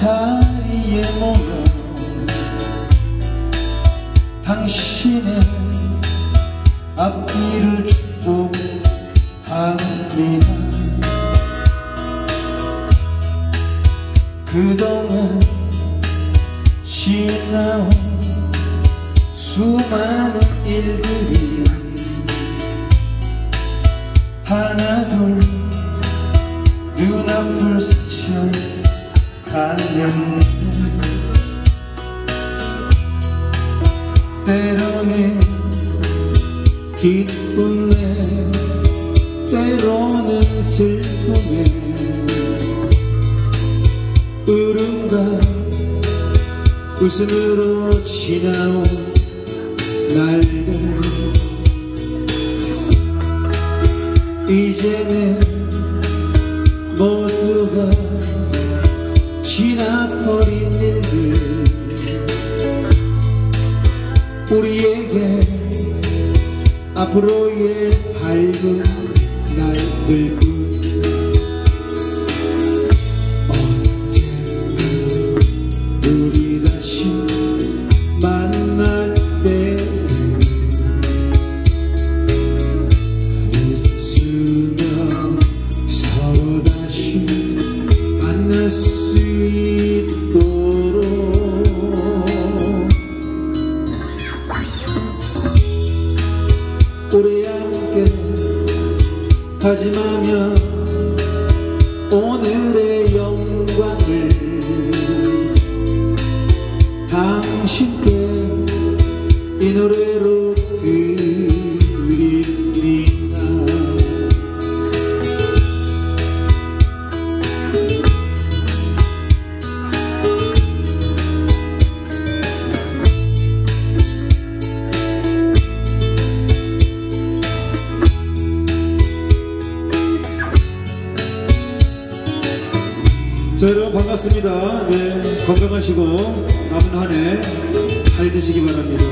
자리에 모여 당신의 앞길을 축복합니다. 그동안 지나온 수많은 일들이 하나둘 눈앞을 가는데 때로는 기쁨에 때로는 슬픔에 울음과 웃음으로 지나온 날들. 이제는 모두 앞으로의 밝은 날들 다짐하며 오늘의 영광을 당신께 이 노래 자 여러분 반갑습니다. 네 건강하시고 남은 한 해 잘 되시기 바랍니다.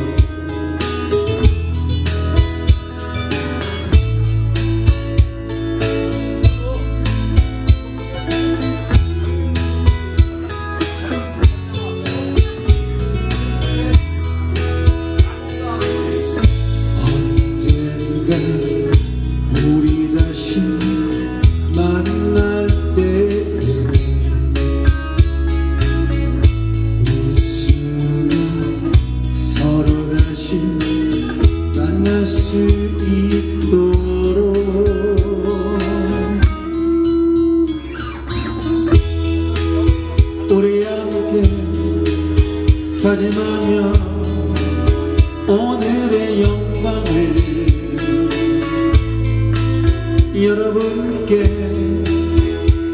언젠가 수 있도록. 우리 함께 다짐하며 오늘의 영광을 여러분께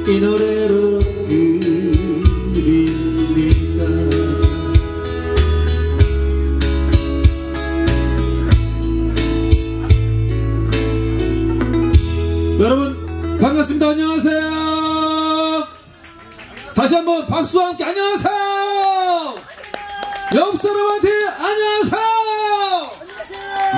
이 노래로 반갑습니다. 안녕하세요. 다시 한번 박수와 함께 안녕하세요. 옆 사람한테 안녕하세요.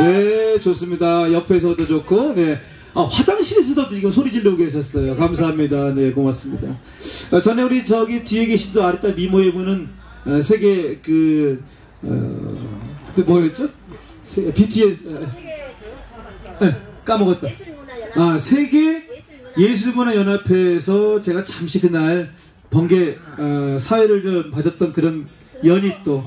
네 좋습니다. 옆에서도 좋고 네. 아, 화장실에서도 지금 소리 지르고 계셨어요. 감사합니다. 네 고맙습니다. 어, 전에 우리 저기 뒤에 계신 또 아리따 미모의 분은 어, 세계 그 어, 그 뭐였죠? 세, BTS 어, 네, 까먹었다. 아 세계 예술문화 예술문화 연합회에서 제가 잠시 그날 번개 어, 사회를 좀 봐줬던 그런 연이 또.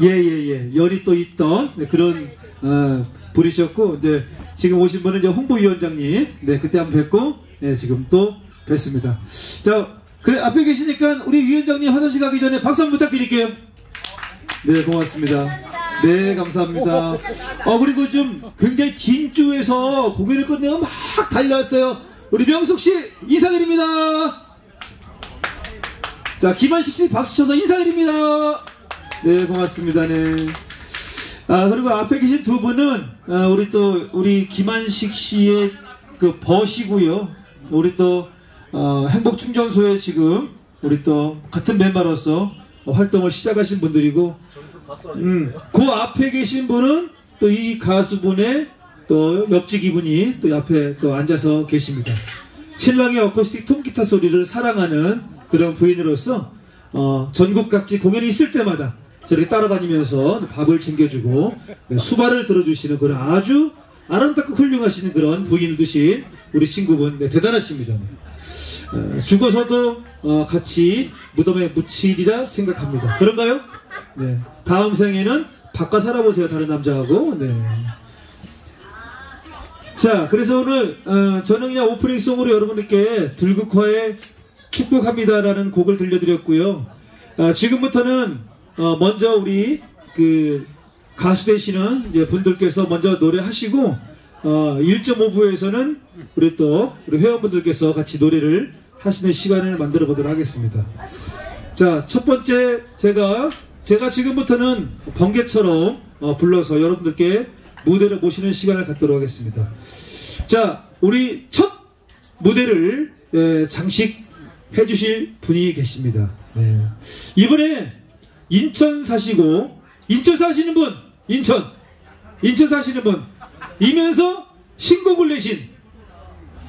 예예 예 연이 또 있던 네, 그런 어, 분이셨고 이제 지금 오신 분은 이제 홍보위원장님 네 그때 한 번 뵙고 네 지금 또 뵙습니다 자 그래 앞에 계시니까 우리 위원장님 화장실 가기 전에 박수 한번 부탁드릴게요 네 고맙습니다 네 감사합니다 어 그리고 좀 굉장히 진주에서 공연을 끝내고 막 달려왔어요 우리 명숙 씨 인사드립니다. 자 김한식 씨 박수 쳐서 인사드립니다. 네 고맙습니다. 네. 아, 그리고 앞에 계신 두 분은, 아, 우리 또, 우리 김한식 씨의 그 버시고요. 우리 또, 어, 행복 충전소에 지금, 우리 또, 같은 멤버로서 활동을 시작하신 분들이고, 음, 그 앞에 계신 분은 또 이 가수분의 또 옆집 이분이 또 옆에 또 앉아서 계십니다. 신랑의 어쿠스틱 통기타 소리를 사랑하는 그런 부인으로서 어, 전국 각지 공연이 있을 때마다 저렇게 따라다니면서 밥을 챙겨주고 네, 수발을 들어주시는 그런 아주 아름답고 훌륭하시는 그런 부인을 두신 우리 친구분 네, 대단하십니다. 네. 어, 죽어서도 어, 같이 무덤에 묻히리라 생각합니다. 그런가요? 네. 다음 생에는 바꿔 살아보세요. 다른 남자하고. 네. 자, 그래서 오늘 어, 저는 그냥 오프닝송으로 여러분께 들국화의 축복합니다라는 곡을 들려드렸고요. 아, 지금부터는 어, 먼저 우리 그 가수 되시는 분들께서 먼저 노래하시고 어, 1.5부에서는 우리 또 우리 회원분들께서 같이 노래를 하시는 시간을 만들어 보도록 하겠습니다. 자, 첫 번째 제가 제가 지금부터는 번개처럼 어, 불러서 여러분들께 무대를 모시는 시간을 갖도록 하겠습니다. 자, 우리 첫 무대를 예, 장식해 주실 분이 계십니다. 네. 이번에 인천 사시고 인천 사시는 분, 인천, 인천 사시는 분, 이면서 신곡을 내신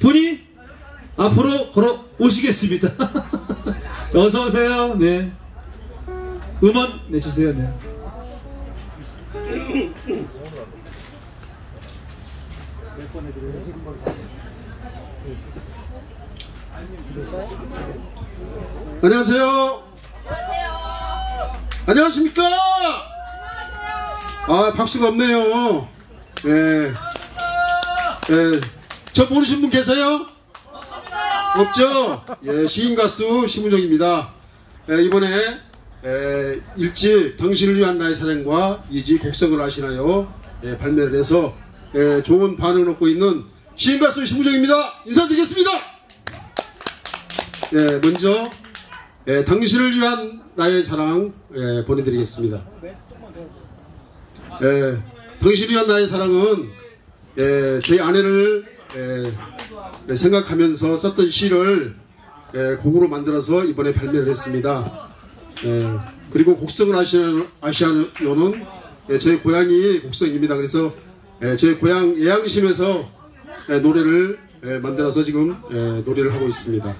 분이 앞으로 걸어 오시겠습니다. 어서 오세요. 네. 음원 내주세요. 네. 안녕하세요. 안녕하십니까? 아, 박수가 없네요. 예. 예. 저 모르신 분 계세요? 없죠? 예, 시인 가수 심우정입니다. 예, 이번에 예, 일집 당신을 위한 나의 사랑과 이집 곡성을 하시나요? 예, 발매를 해서 예, 좋은 반응을 얻고 있는 시인 가수 심우정입니다. 인사드리겠습니다. 예, 먼저 예, 당신을 위한 나의 사랑 예, 보내드리겠습니다. 예, 당신을 위한 나의 사랑은 예, 제 아내를 예, 예, 생각하면서 썼던 시를 예, 곡으로 만들어서 이번에 발매를 했습니다. 예, 그리고 곡성을 아시는, 아시아노는 예, 제 고향이 곡성입니다. 그래서 예, 제 고향 예양심에서 예, 노래를 예, 만들어서 지금 예, 노래를 하고 있습니다.